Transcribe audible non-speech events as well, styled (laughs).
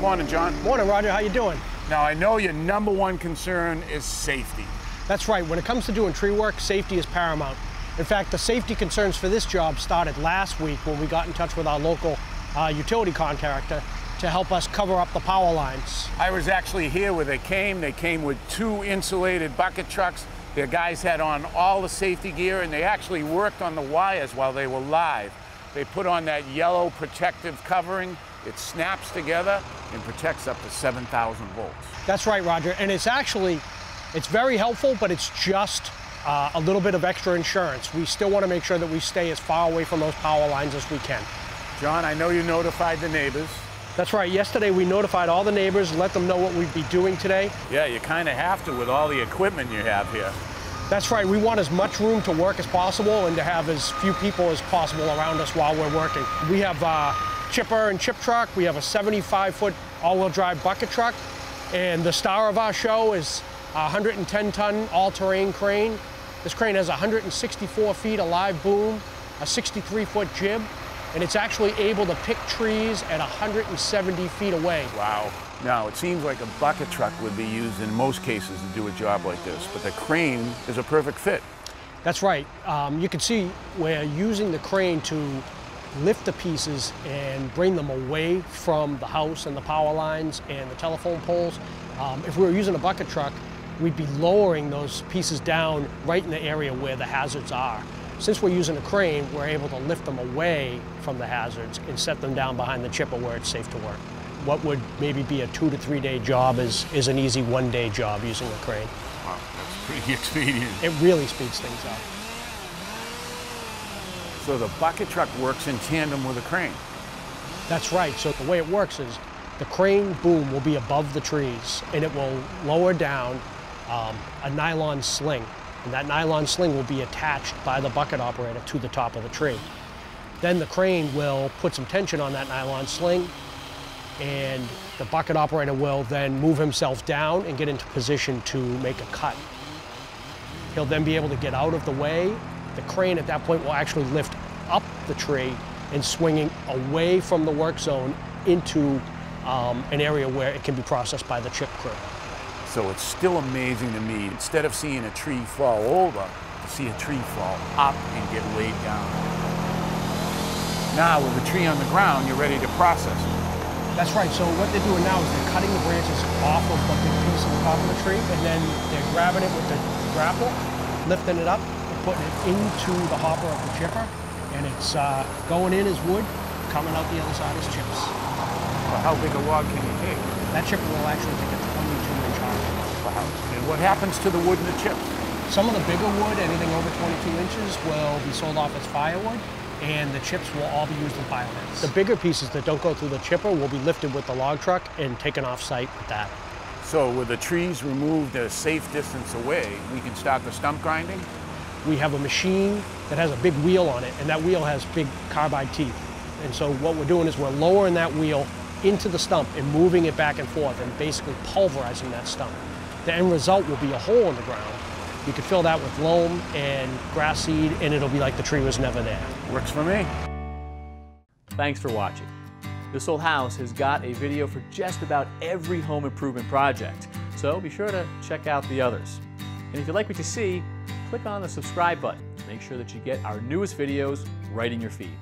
Morning, John. Morning, Roger. How you doing? Now, I know your number one concern is safety. That's right. When it comes to doing tree work, safety is paramount. In fact, the safety concerns for this job started last week when we got in touch with our local uh, utility contractor to help us cover up the power lines. I was actually here where they came. They came with two insulated bucket trucks. Their guys had on all the safety gear and they actually worked on the wires while they were live. They put on that yellow protective covering. It snaps together and protects up to 7,000 volts. That's right, Roger. And it's actually, it's very helpful, but it's just uh, a little bit of extra insurance. We still want to make sure that we stay as far away from those power lines as we can. John, I know you notified the neighbors. That's right. Yesterday we notified all the neighbors, let them know what we'd be doing today. Yeah, you kind of have to with all the equipment you have here. That's right. We want as much room to work as possible and to have as few people as possible around us while we're working. We have a chipper and chip truck. We have a 75-foot all-wheel drive bucket truck. And the star of our show is a 110-ton all-terrain crane. This crane has 164 feet of live boom, a 63-foot jib, and it's actually able to pick trees at 170 feet away. Wow. Now, it seems like a bucket truck would be used in most cases to do a job like this, but the crane is a perfect fit. That's right. Um, you can see we're using the crane to lift the pieces and bring them away from the house and the power lines and the telephone poles. Um, if we were using a bucket truck, we'd be lowering those pieces down right in the area where the hazards are. Since we're using a crane, we're able to lift them away from the hazards and set them down behind the chipper where it's safe to work. What would maybe be a two to three day job is, is an easy one day job using a crane. Wow, that's pretty (laughs) expedient. It really speeds things up. So the bucket truck works in tandem with a crane. That's right. So the way it works is the crane boom will be above the trees and it will lower down um, a nylon sling and that nylon sling will be attached by the bucket operator to the top of the tree. Then the crane will put some tension on that nylon sling and the bucket operator will then move himself down and get into position to make a cut. He'll then be able to get out of the way. The crane at that point will actually lift up the tree and swinging away from the work zone into um, an area where it can be processed by the chip crew. So it's still amazing to me, instead of seeing a tree fall over, to see a tree fall up and get laid down. Now with the tree on the ground, you're ready to process it. That's right, so what they're doing now is they're cutting the branches off of the big piece the top of the tree, and then they're grabbing it with the grapple, lifting it up, putting it into the hopper of the chipper, and it's uh, going in as wood, coming out the other side as chips. Well, how big a log can you take? That chipper will actually take a 22 inch hopper. Wow. And what happens to the wood and the chips? Some of the bigger wood, anything over 22 inches, will be sold off as firewood, and the chips will all be used in biomass. The bigger pieces that don't go through the chipper will be lifted with the log truck and taken off site with that. So with the trees removed a safe distance away, we can start the stump grinding? We have a machine that has a big wheel on it, and that wheel has big carbide teeth. And so what we're doing is we're lowering that wheel into the stump and moving it back and forth and basically pulverizing that stump. The end result will be a hole in the ground. You can fill that with loam and grass seed and it'll be like the tree was never there. Works for me. Thanks for watching. This Old House has got a video for just about every home improvement project, so be sure to check out the others. And if you like what you see, click on the subscribe button to make sure that you get our newest videos right in your feed.